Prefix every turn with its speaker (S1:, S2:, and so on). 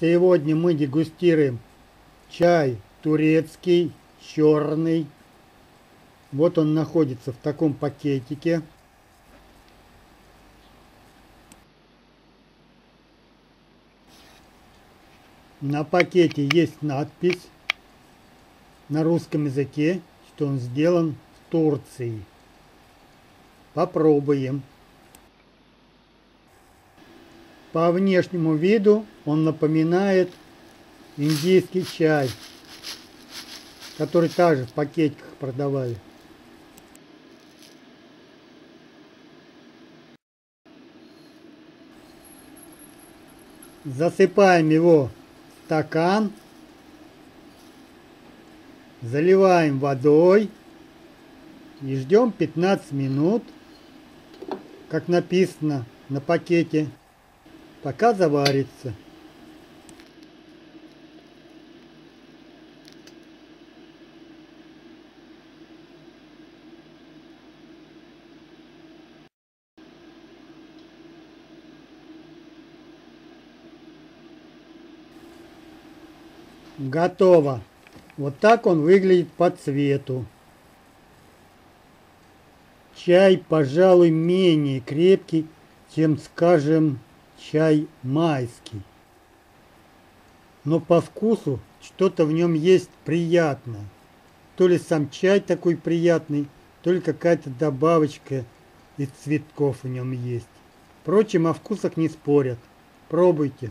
S1: Сегодня мы дегустируем чай турецкий, черный. Вот он находится в таком пакетике. На пакете есть надпись на русском языке, что он сделан в Турции. Попробуем. По внешнему виду он напоминает индийский чай, который также в пакетиках продавали. Засыпаем его в стакан, заливаем водой и ждем 15 минут, как написано на пакете, пока заварится. Готово. Вот так он выглядит по цвету. Чай, пожалуй, менее крепкий, чем, скажем, чай майский. Но по вкусу что-то в нем есть приятное. То ли сам чай такой приятный, то ли какая-то добавочка из цветков в нем есть. Впрочем, о вкусах не спорят. Пробуйте.